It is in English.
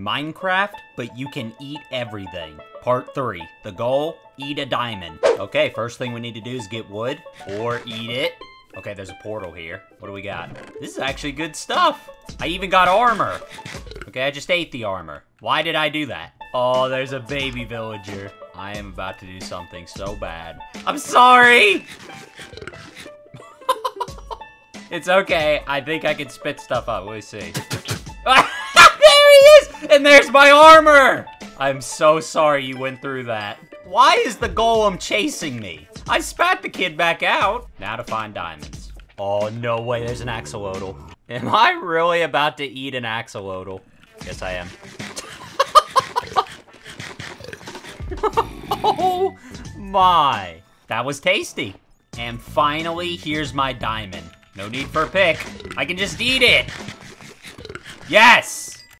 Minecraft, but you can eat everything. Part 3. The goal, eat a diamond. Okay, first thing we need to do is get wood, or eat it. Okay, there's a portal here. What do we got? This is actually good stuff. I even got armor. Okay, I just ate the armor. Why did I do that? Oh, there's a baby villager. I am about to do something so bad. I'm sorry! it's okay. I think I can spit stuff up. Me see. And there's my armor! I'm so sorry you went through that. Why is the golem chasing me? I spat the kid back out. Now to find diamonds. Oh, no way, there's an axolotl. Am I really about to eat an axolotl? Yes, I am. oh my. That was tasty. And finally, here's my diamond. No need for a pick. I can just eat it. Yes!